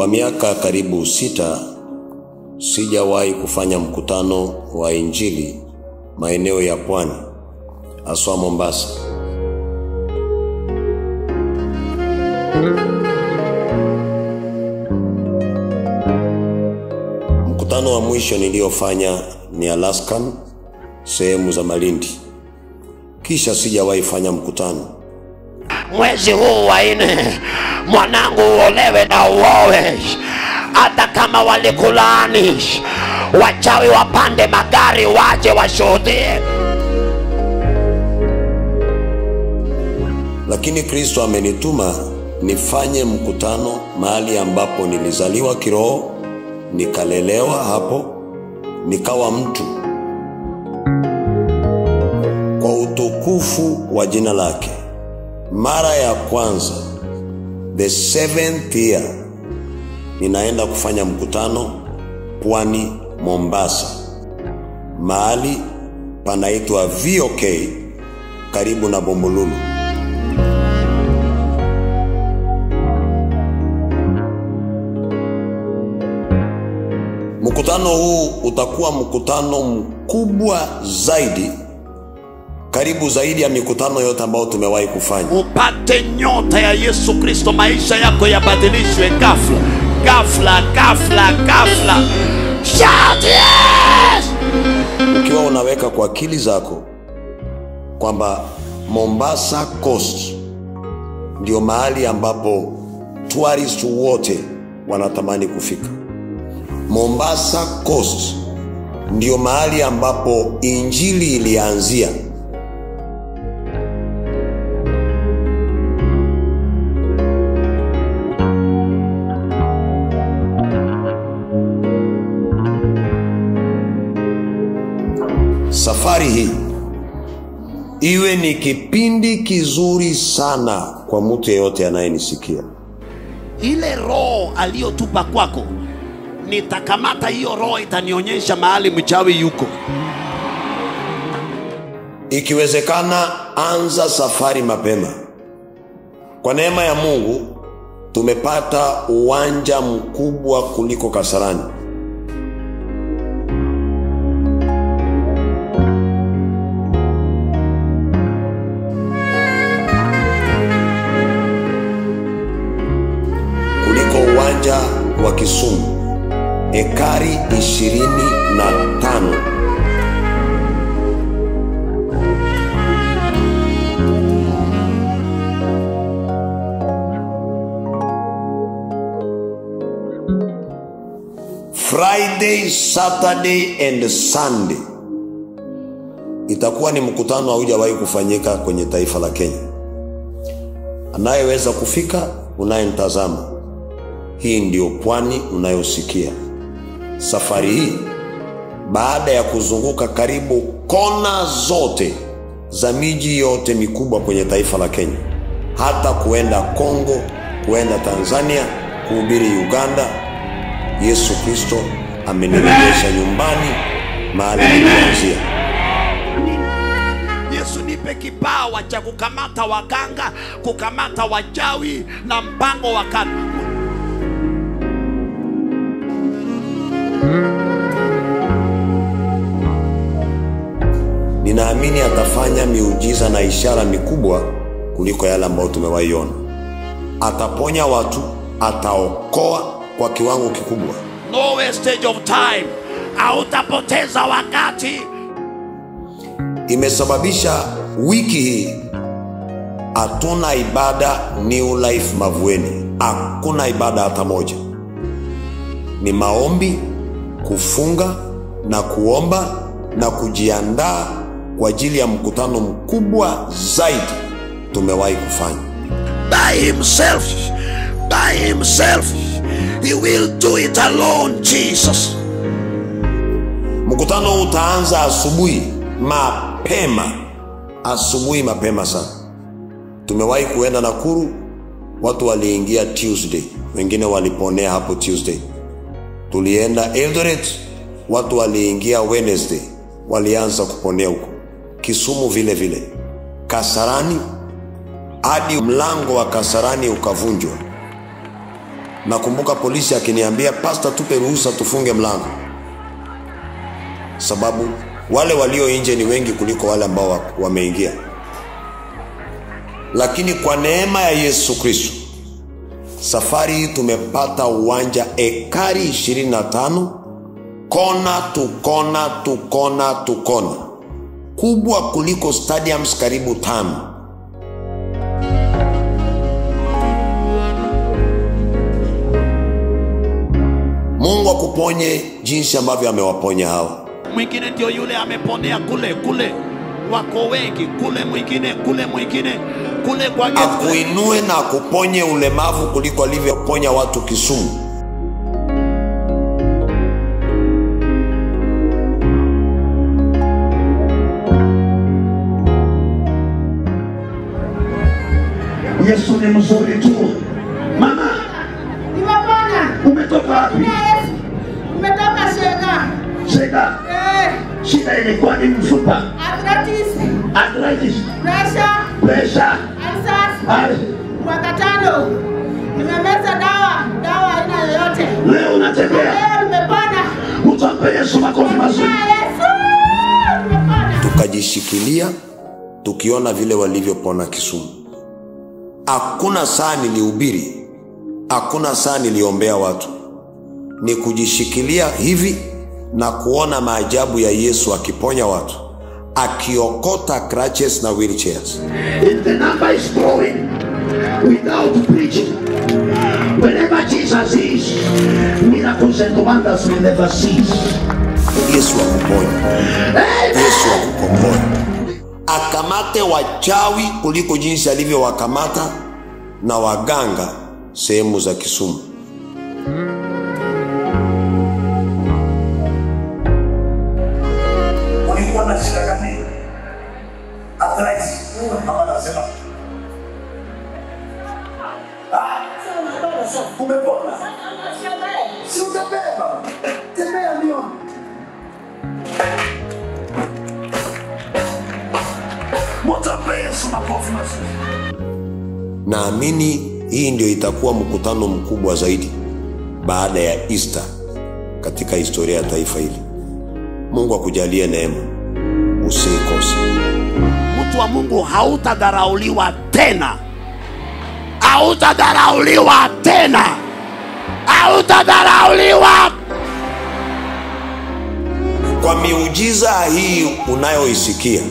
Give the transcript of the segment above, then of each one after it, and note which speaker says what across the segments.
Speaker 1: Kwa miaka karibu sita sijawahi kufanya mkutano wa Injili maeneo ya pwani, haswa Mombasa. Mkutano wa mwisho niliyofanya ni Alaskan, sehemu za Malindi. Kisha sijawahi fanya mkutano.
Speaker 2: Mwezi huu wa nne mwanangu uolewe na uowe hata kama walikulaani wachawi wapande magari waje washuhudie.
Speaker 1: Lakini Kristo amenituma nifanye mkutano mahali ambapo nilizaliwa kiroho, nikalelewa hapo, nikawa mtu. Kwa utukufu wa jina lake. Mara ya kwanza, the seventh year, ninaenda kufanya mkutano pwani Mombasa, mahali panaitwa VOK karibu na Bombolulu. Mkutano huu utakuwa mkutano mkubwa zaidi, karibu zaidi ya mikutano yote ambayo tumewahi kufanya.
Speaker 2: upate nyota ya yesu kristo maisha yako yabadilishwe ghafla ghafla ghafla ghafla Shout yes!
Speaker 1: Ukiwa unaweka kwa akili zako kwamba Mombasa Coast ndio mahali ambapo tourist wote wanatamani kufika. Mombasa Coast ndio mahali ambapo injili ilianzia. Safari hii iwe ni kipindi kizuri sana kwa mtu yeyote anayenisikia.
Speaker 2: ile roho aliyotupa kwako nitakamata hiyo roho itanionyesha mahali mchawi yuko
Speaker 1: Ikiwezekana, anza safari mapema. Kwa neema ya Mungu tumepata uwanja mkubwa kuliko Kasarani. Wa Kisumu, ekari ishirini na tano. Friday, Saturday and Sunday itakuwa ni mkutano haujawahi kufanyika kwenye taifa la Kenya. Anayeweza kufika, unayenitazama, hii ndio pwani unayosikia. Safari hii baada ya kuzunguka karibu kona zote za miji yote mikubwa kwenye taifa la Kenya, hata kuenda Kongo, kuenda Tanzania, kuhubiri Uganda, Yesu Kristo amenirejesha nyumbani mahali nilianzia.
Speaker 2: yesu nipe kipawa cha kukamata waganga kukamata wachawi na mpango wa
Speaker 1: Ninaamini atafanya miujiza na ishara mikubwa kuliko yale ambayo tumewaiona. Ataponya watu, ataokoa kwa kiwango kikubwa.
Speaker 2: no wastage of time hautapoteza wakati
Speaker 1: Imesababisha wiki hii hatuna ibada New Life Mavueni, hakuna ibada hata moja. Ni maombi, kufunga na kuomba na kujiandaa kwa ajili ya mkutano mkubwa zaidi tumewahi kufanya.
Speaker 2: by himself by himself he will do it alone jesus
Speaker 1: Mkutano utaanza asubuhi mapema, asubuhi mapema sana. Tumewahi kuenda Nakuru, watu waliingia Tuesday, wengine waliponea hapo Tuesday. Tulienda Eldoret, watu waliingia Wednesday, walianza kuponea huko. Kisumu vile vile, Kasarani hadi mlango wa Kasarani ukavunjwa. nakumbuka polisi akiniambia pasta tupe ruhusa tufunge mlango. Sababu wale walio nje ni wengi kuliko wale ambao wameingia. Lakini kwa neema ya yesu kristo safari tumepata uwanja ekari 25 kona tukona tukona tu kona tu kona. Kubwa kuliko stadiums karibu tano. Mungu akuponye jinsi ambavyo amewaponya hawa
Speaker 2: mwingine ndio yule ameponea kule kule wako wengi kule mwingine kule mwingine kule kwa
Speaker 1: akuinue na akuponye ulemavu kuliko alivyoponya watu kisumu
Speaker 3: Yesu ni mzuri tu. Mama,
Speaker 4: Nimepona.
Speaker 3: umetoka wapi?
Speaker 4: Umetoka Shega. Eh,
Speaker 3: shida ilikuwa ni mfupa,
Speaker 4: arthritis,
Speaker 3: arthritis,
Speaker 4: pressure,
Speaker 3: pressure,
Speaker 4: ulcers.
Speaker 3: hali.
Speaker 4: Mwaka tano. Nimemeza dawa, dawa aina yoyote.
Speaker 3: Leo unatembea,
Speaker 4: Leo nimepona.
Speaker 3: utampe Yesu makofi mazuri.
Speaker 1: Tukajishikilia tukiona vile walivyopona kisumu hakuna saa nilihubiri hakuna saa niliombea watu ni kujishikilia hivi na kuona maajabu ya yesu akiponya watu akiokota crutches na wheelchairs.
Speaker 3: If the number is growing without preaching, wherever Jesus is, miracles and wonders will never cease.
Speaker 1: yesu akuponya yesu akukomboa akamate wachawi kuliko jinsi alivyowakamata na waganga sehemu za kisumu
Speaker 3: "Ah, umepona. Si utabeba. Tembea
Speaker 1: naamini hii ndio itakuwa mkutano mkubwa zaidi baada ya easter katika historia ya taifa hili. Mungu akujalie neema. Usiikose
Speaker 2: mtu wa mungu hautadharauliwa tena. Hautadharauliwa tena. Hautadharauliwa.
Speaker 1: Kwa miujiza hii unayoisikia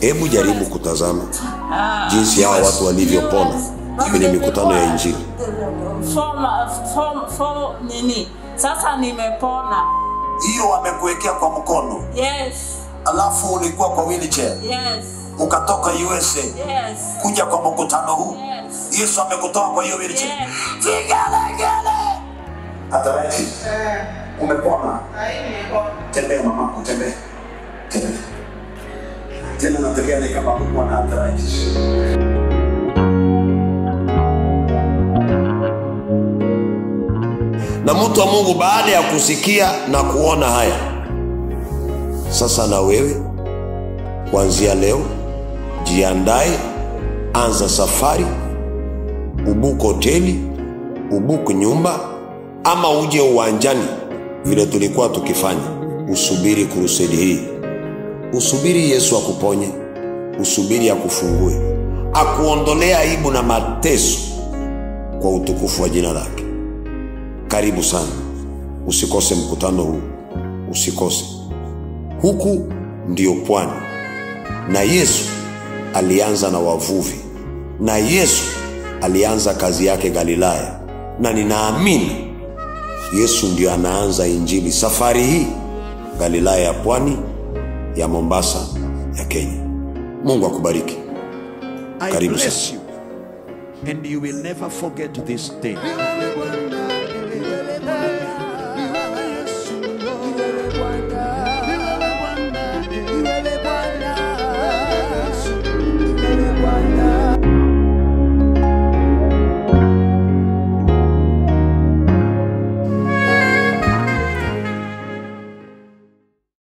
Speaker 1: hebu jaribu kutazama jinsi hawa watu walivyopona kwenye mikutano ya injili.
Speaker 5: Form, form, form, nini? Sasa nimepona.
Speaker 3: Hiyo wamekuwekea kwa mkono.
Speaker 5: yes
Speaker 3: Alafu ulikuwa kwa wheelchair.
Speaker 5: yes
Speaker 3: Ukatoka USA
Speaker 5: yes
Speaker 3: kuja kwa mkutano huu.
Speaker 5: yes
Speaker 3: Yesu amekutoa kwa hiyo wheelchair.
Speaker 5: Yes.
Speaker 3: Vigelegele. eh. Umepona. Tembea mama, tembea. Tembea. Tena natokea ni kama kuwa na atarati
Speaker 1: na mtu wa mungu baada ya kusikia na kuona haya sasa na wewe kuanzia leo jiandae anza safari ubuku hoteli ubuku nyumba ama uje uwanjani vile tulikuwa tukifanya. Usubiri kurusedi hii. Usubiri yesu akuponye. Usubiri akufungue. Akuondolea aibu na mateso kwa utukufu wa jina lake. Karibu sana. Usikose mkutano huu. Usikose huku ndiyo pwani. Na yesu alianza na wavuvi. Na yesu alianza kazi yake galilaya. Na ninaamini yesu ndio anaanza injili safari hii galilaya ya pwani ya mombasa ya kenya. Mungu akubariki. Karibu
Speaker 2: sasa
Speaker 1: sana.
Speaker 2: and you will never forget this day